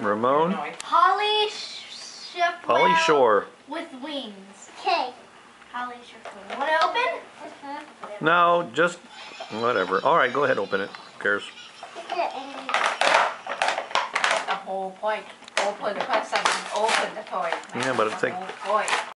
Ramon? Holly Shiftwell. Holly Shore. With wings. Okay. Holly Shore. Want to open? Uh-huh. No, just whatever. All right, go ahead, open it. Who cares? The whole point. Open the present, open the toy. Yeah, but it's The like-